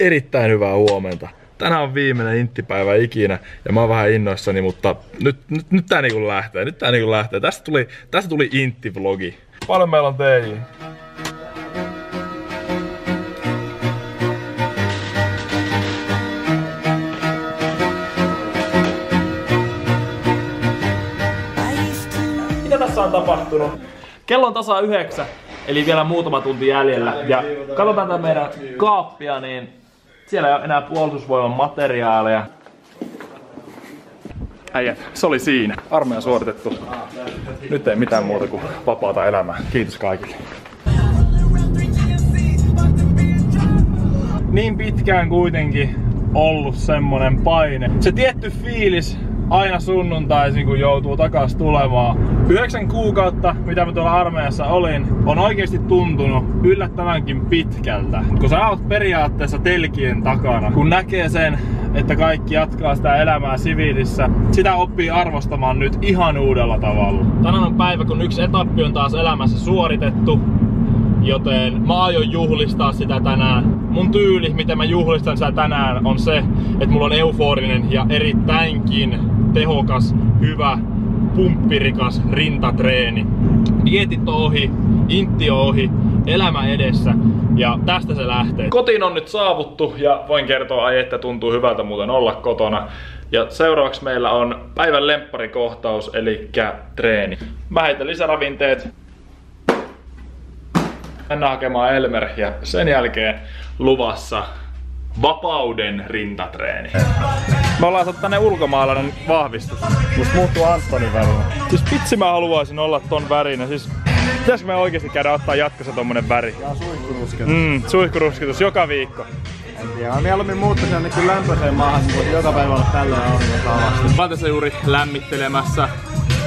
erittäin hyvää huomenta. Tänään on viimeinen inttipäivä ikinä ja mä oon vähän innoissani, mutta nyt, nyt, nyt tää niinku lähtee, nyt tää niinku lähtee. Tästä tuli, tästä tuli intti-vlogi. Paljon meillä on teijä? Mitä tässä on tapahtunut? Kello on tasa yhdeksän, eli vielä muutama tunti jäljellä. Ja katsotaan tätä meidän kaappia, niin siellä ei ole enää puolustusvoiman materiaaleja. Äijät, se oli siinä. Armeija suoritettu. Nyt ei mitään muuta kuin vapaata elämää. Kiitos kaikille. Niin pitkään kuitenkin ollut semmonen paine. Se tietty fiilis aina sunnuntaisin, kun joutuu takas tulemaan. Yhdeksän kuukautta, mitä mä tuolla armeijassa olin, on oikeasti tuntunut yllättävänkin pitkältä. Kun sä oot periaatteessa telkien takana, kun näkee sen, että kaikki jatkaa sitä elämää siviilissä, sitä oppii arvostamaan nyt ihan uudella tavalla. Tänään on päivä, kun yksi etappi on taas elämässä suoritettu. Joten mä aion juhlistaa sitä tänään. Mun tyyli, miten mä juhlistan sitä tänään, on se, että mulla on euforinen ja erittäinkin tehokas, hyvä, pumppirikas rintatreeni. Dietit on ohi, intti on ohi, elämä edessä ja tästä se lähtee. Kotiin on nyt saavuttu ja voin kertoa, ai että tuntuu hyvältä muuten olla kotona. Ja seuraavaksi meillä on päivän lempparikohtaus, eli treeni. Mä heitän lisäravinteet, Mennään hakemaan Elmer ja sen jälkeen luvassa vapauden rintatreeni. Me ollaan tänne ulkomaalainen vahvistus. Musta muuttuu Antonin värinä. Siis vitsi mä haluaisin olla ton värinä. Siis pitäisikö me oikeesti käydä ottaa jatkossa tommonen väri? Ja suihkurusketus. Mm, suihkurusketus joka viikko. En tiedä, mä mieluummin muuttaisin jonnekin lämpöiseen maahan, voisi joka päivä olla auringossa alasti. Mä oon tässä juuri lämmittelemässä.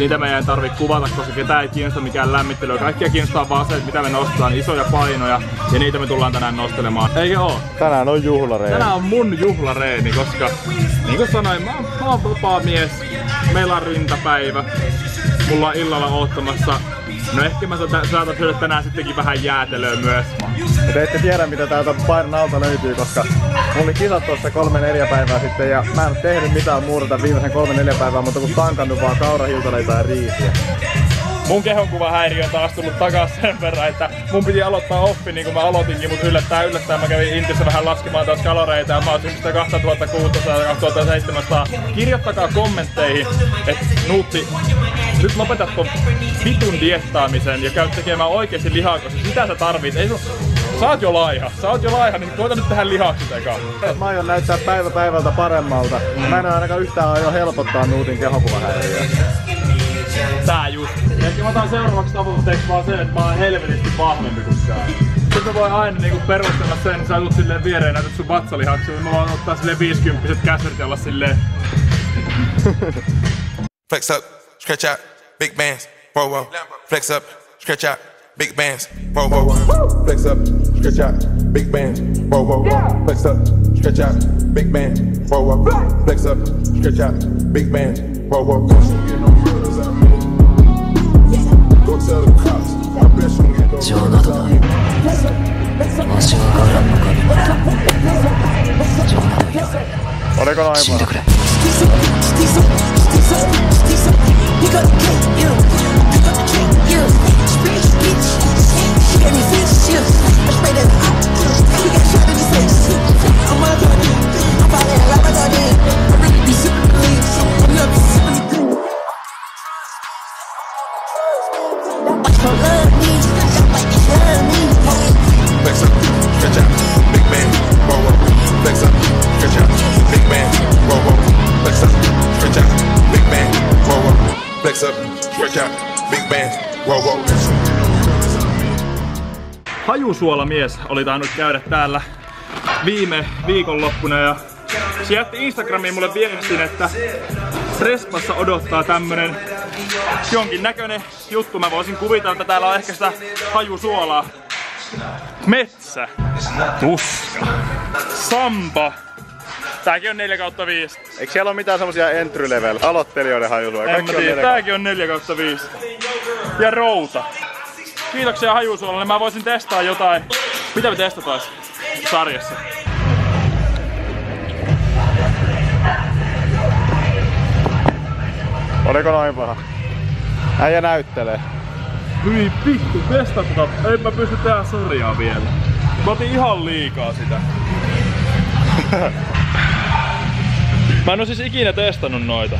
Siitä meidän ei tarvitse kuvata, koska ketään ei kiinnosta mikään lämmittely. Kaikkia kiinnostaa vaan se, että mitä me nostetaan, isoja painoja, ja niitä me tullaan tänään nostelemaan. Eikö oo? Tänään on juhlareeni. Tänään on mun juhlareeni, koska niin kuin sanoin, mä, oon- mä oon vapaa mies. Meillä on rintapäivä. Mulla on illalla oottamassa. No ehkä mä saatan, syödä tänään sittenkin vähän jäätelöä myös. Ja te ette tiedä mitä täältä painon alta löytyy, koska mulla oli kisat tuossa kolme neljä päivää sitten ja mä en tehnyt mitään muuta viimeisen kolme neljä päivää, mutta kun tankannut vaan kaurahiutaleita ja riisiä. Mun kehonkuva häiriö on taas tullut takas sen verran, että mun piti aloittaa oppi niin kuin mä aloitinkin, mutta yllättäen yllättäen mä kävin Intissä vähän laskemaan taas kaloreita ja mä oon sitä 2600 ja 2700. Kirjoittakaa kommentteihin, että Nuutti, nyt lopetat ton vitun diettaamisen ja käyt tekemään oikeesti lihaa, koska sitä sä tarvit. Ei sun... Sä oot jo laiha, sä oot jo laiha, niin koita nyt tehdä lihaksi eka. Mä aion näyttää päivä päivältä paremmalta. Mä en oo ainakaan yhtään aio helpottaa Nuutin kehokuvahäiriöä. Tää just. Ehkä mä otan seuraavaksi tavoitteeksi vaan sen, että mä oon helvetisti vahvempi kuin sä. Sitten mä voin aina niinku perustella sen, että sä tulet silleen viereen näytät sun vatsalihaksi, niin mä voin ottaa silleen 50 kässärit ja olla silleen Flex up, stretch out, big bands, whoa whoa. Flex up, stretch out, big bands, whoa whoa. Flex up, stretch out, big bands, whoa whoa. Flex up, stretch out, big bands, whoa whoa. Flex up, stretch out, big bands, whoa whoa. Go tell the cops, I bet you ain't no Bitch, got bitch, bitch, you. You got bitch, bitch, you. bitch, bitch, bitch, bitch, got bitch, bitch, Flex up, stretch out, big bands, whoa whoa. hajusuolamies oli tainnut käydä täällä viime viikonloppuna ja se jätti Instagramiin mulle viestin, että Respassa odottaa tämmönen jonkin näköinen juttu. Mä voisin kuvitella, että täällä on ehkä sitä hajusuolaa. Metsä. Tuska. Sampa. Tääkin on 4 kautta 5. Eikö siellä ole mitään semmosia entry level aloittelijoiden hajusuja? En mä tiedä, tääkin on 4 kautta 5. Ja routa. Kiitoksia hajusuolalle. mä voisin testaa jotain. Mitä me testataan sarjassa? Oliko noin paha? Äijä näyttelee. Hyi vittu, testata. Ei mä pysty tehdä sarjaa vielä. Mä otin ihan liikaa sitä. mä en oo siis ikinä testannut noita.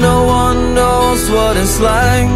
No one knows what it's like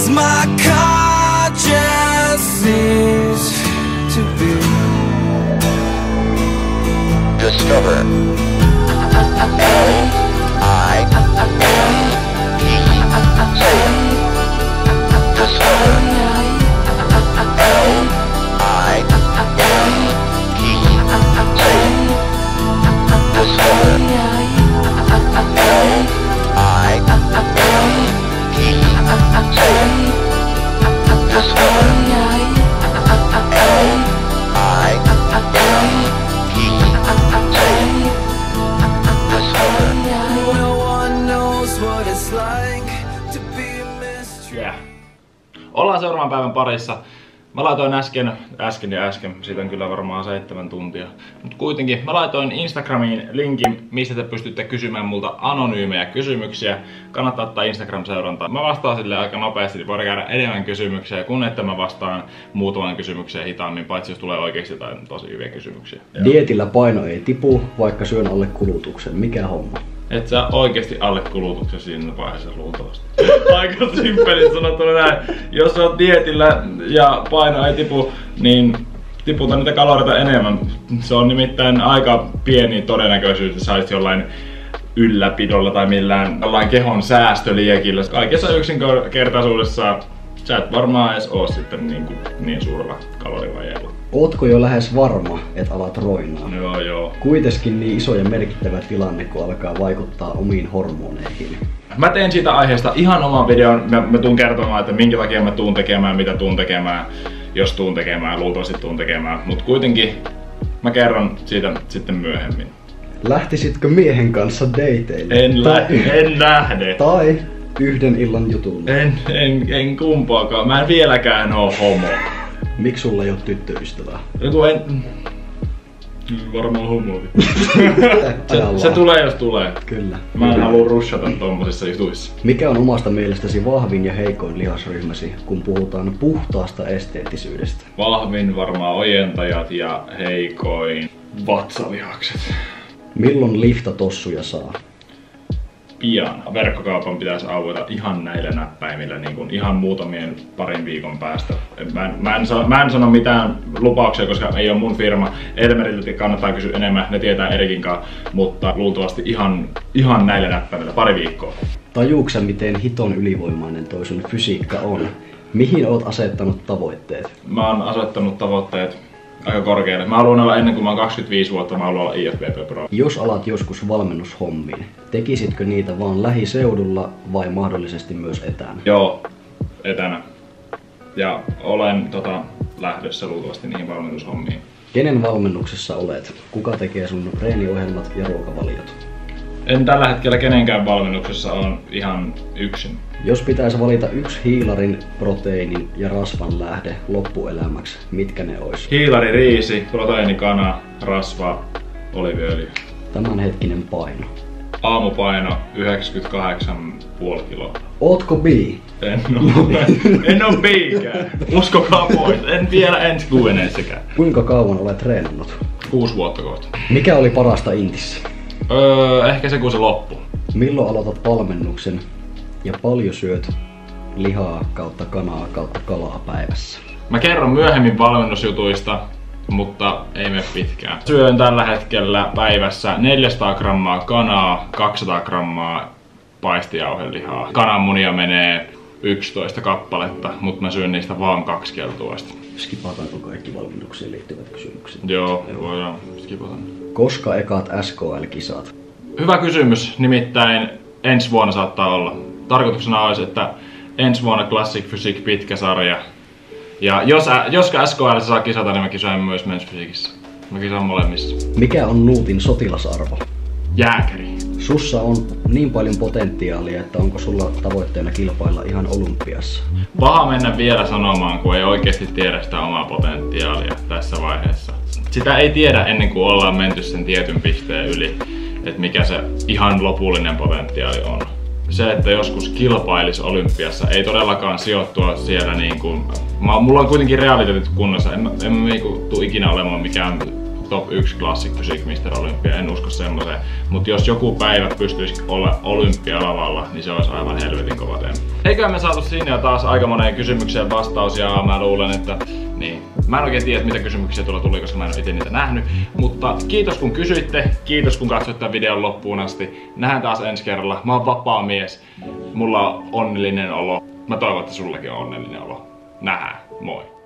as my conscience seems to be. Discover. Seuraavan päivän parissa. Mä laitoin äsken, äsken ja äsken, siitä on kyllä varmaan seitsemän tuntia. Mutta kuitenkin, mä laitoin Instagramiin linkin, mistä te pystytte kysymään multa anonyymejä kysymyksiä. Kannattaa ottaa Instagram-seurantaa. Mä vastaan sille aika nopeasti, niin voidaan käydä enemmän kysymyksiä, kun että mä vastaan muutaman kysymykseen hitaammin, paitsi jos tulee oikeasti jotain tosi hyviä kysymyksiä. Dietillä paino ei tipu, vaikka syön alle kulutuksen. Mikä homma? Et sä oikeesti alle kulutuksen siinä vaiheessa luultavasti. Aika simppeli sanottuna näin. Jos sä oot dietillä ja paino ei tipu, niin tiputa niitä kaloreita enemmän. Se on nimittäin aika pieni todennäköisyys, että sä olisit jollain ylläpidolla tai millään jollain kehon säästöliekillä. Kaikessa yksinkertaisuudessa sä et varmaan edes oo sitten niin, kuin, niin suurella kalorivajeella. Ootko jo lähes varma, että alat roinaa? Joo joo. Kuitenkin niin iso ja merkittävä tilanne, kun alkaa vaikuttaa omiin hormoneihin. Mä teen siitä aiheesta ihan oman videon. Mä, mä tuun kertomaan, että minkä takia mä tuun tekemään, mitä tuun tekemään, jos tuun tekemään, luultavasti tuun tekemään. Mutta kuitenkin mä kerron siitä sitten myöhemmin. Lähtisitkö miehen kanssa dateille? En, lä- tai, en lähde. tai yhden illan jutulle? En, en, en kumpaakaan. Mä en vieläkään oo homo. Miksi sulla ei ole tyttöystävää? Joku en... Varmaan homo. se, se tulee jos tulee. Kyllä. Mä en halua rushata tommosissa jutuissa. Mikä on omasta mielestäsi vahvin ja heikoin lihasryhmäsi, kun puhutaan puhtaasta esteettisyydestä? Vahvin varmaan ojentajat ja heikoin vatsalihakset. Milloin lifta tossuja saa? Pian. Verkkokaupan pitäisi aueta ihan näillä näppäimillä niin kuin ihan muutamien parin viikon päästä. Mä en, mä en, sano, mä en sano mitään lupauksia, koska ei ole mun firma. Elmeriltä kannattaa kysyä enemmän, ne tietää Erikin mutta luultavasti ihan, ihan näillä näppäimillä pari viikkoa. Tajuuksä, miten hiton ylivoimainen toi sun fysiikka on? Mihin oot asettanut tavoitteet? Mä oon asettanut tavoitteet aika korkealle. Mä haluan olla ennen kuin mä oon 25 vuotta, mä haluan olla IFBB Pro. Jos alat joskus valmennushommiin, tekisitkö niitä vaan lähiseudulla vai mahdollisesti myös etänä? Joo, etänä. Ja olen tota, lähdössä luultavasti niihin valmennushommiin. Kenen valmennuksessa olet? Kuka tekee sun treeniohjelmat ja ruokavaliot? En tällä hetkellä kenenkään valmennuksessa on ihan yksin. Jos pitäisi valita yksi hiilarin, proteiinin ja rasvan lähde loppuelämäksi, mitkä ne ois? Hiilari, riisi, proteiinikana, rasva, oliviöljy. Tämänhetkinen paino. Aamupaino 98,5 kiloa. Ootko bi? En oo, en oo piikään. Uskokaa pois. En vielä ensi kuudennessäkään. Kuinka kauan olet treenannut? Kuusi vuotta kohta. Mikä oli parasta intissä? Öö, ehkä se kun se loppu. Milloin aloitat valmennuksen ja paljon syöt lihaa kautta kanaa kautta kalaa päivässä? Mä kerron myöhemmin valmennusjutuista, mutta ei me pitkään. Syön tällä hetkellä päivässä 400 grammaa kanaa, 200 grammaa paistijauhelihaa. Kananmunia menee 11 kappaletta, mutta mä syön niistä vaan kaksi keltuasta. Skipataanko kaikki valmennukseen liittyvät kysymykset? Joo, voidaan skipata. Koska ekaat SKL-kisat? Hyvä kysymys, nimittäin ensi vuonna saattaa olla. Tarkoituksena olisi, että ensi vuonna Classic Physique pitkä sarja. Ja jos, jos SKL saa kisata, niin mä kisoin myös Men's Physiqueissä. Mä kisaan molemmissa. Mikä on Nuutin sotilasarvo? Jääkäri. Sussa on niin paljon potentiaalia, että onko sulla tavoitteena kilpailla ihan olympiassa? Paha mennä vielä sanomaan, kun ei oikeasti tiedä sitä omaa potentiaalia tässä vaiheessa. Sitä ei tiedä ennen kuin ollaan menty sen tietyn pisteen yli, että mikä se ihan lopullinen potentiaali on. Se, että joskus kilpailis olympiassa, ei todellakaan sijoittua siellä niin kuin... Mä, mulla on kuitenkin realiteetit kunnossa, en, en mä niinku tuu ikinä olemaan mikään top 1 Classic Physique Mr. Olympia, en usko semmoiseen. Mutta jos joku päivä pystyisi olla olympialavalla, niin se olisi aivan helvetin kova teema. Eiköhän me saatu siinä taas aika moneen kysymykseen vastaus ja mä luulen, että niin. Mä en oikein tiedä, mitä kysymyksiä tulla tuli, koska mä en itse niitä nähnyt. Mutta kiitos kun kysyitte, kiitos kun katsoitte tämän videon loppuun asti. Nähdään taas ensi kerralla. Mä oon vapaa mies. Mulla on onnellinen olo. Mä toivon, että sullakin on onnellinen olo. Nähdään. Moi.